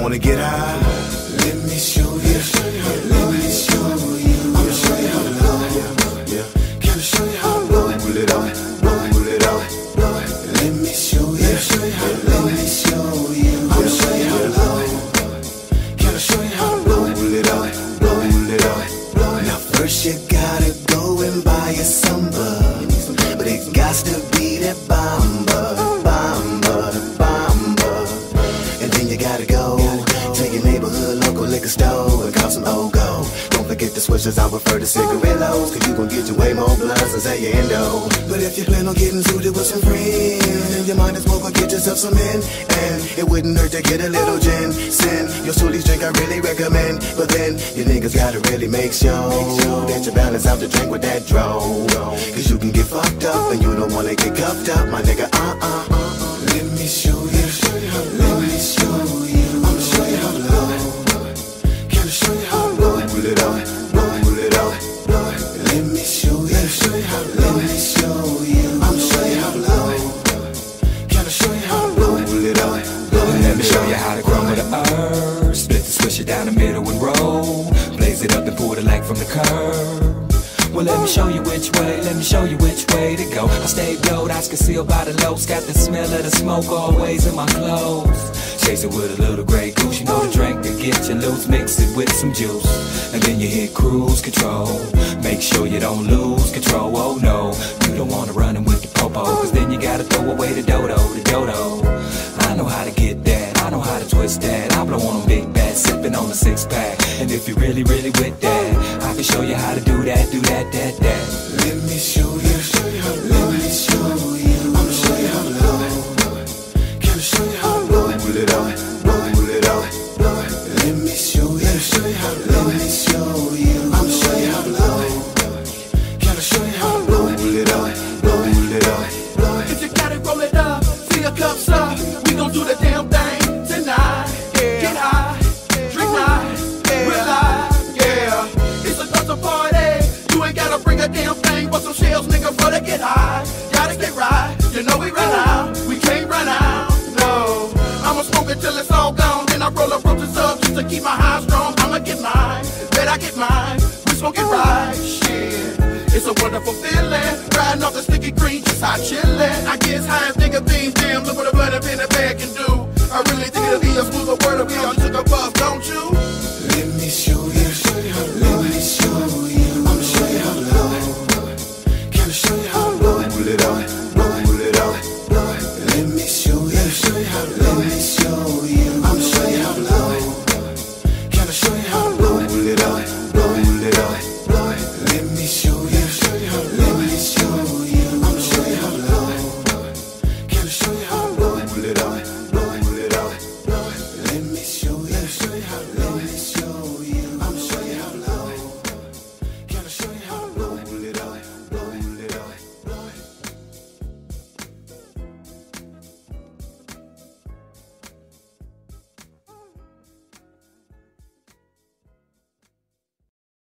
wanna get high? Let me show you. Let me show you. I'ma show you how to blow. Yeah. Can show you how to blow? Pull it out. Pull it. Let me show you. Let me show you. I'ma show you how to blow. Can I show you how to blow? Pull it out. Pull it out. Now first you gotta go and buy a samba. And call some Ogo. Don't forget the switches, I prefer the cigarillos. Cause you gon' get you way more blunts than say you endo. But if you plan on getting suited with some friends, then you might as well go get yourself some in. And it wouldn't hurt to get a little gin. Sin, your Soolies drink I really recommend. But then you niggas gotta really make sure that you balance out the drink with that dro. Cause you can get fucked up and you don't wanna get cuffed up, my nigga. Let me show you. Let me show you. I'ma show you how to blow. Can I show you how to blow? Pull it out. Let me show you how to crumble the earth. Split the swisher down the middle and roll. Blaze it up and pull the leg from the curb. Well, let me show you which way, let me show you which way to go. I stay blowed, eyes concealed by the lows. Got the smell of the smoke always in my clothes. Chase it with a little Grey Goose. You know the drink to get you loose. Mix it with some juice. And then you hit cruise control. Make sure you don't lose control. Oh no, you don't wanna run in with the popo. Cause then you gotta throw away the dodo, the dodo. I know how to get that, I know how to twist that. I blow on them big bats, sipping on the six pack. And if you really, really with that, I can show you how to do that, do that, that, that. Let me show you. keep my high strong, I'ma get mine. Bet I get mine. We smoking right, shit. It's a wonderful feeling. Riding off the sticky green, just hot chillin'. I guess high as nigga things, damn, look what a butter in a bag can do. I really think it'll be a smoother word if we all took a puff, don't you? Let me show you.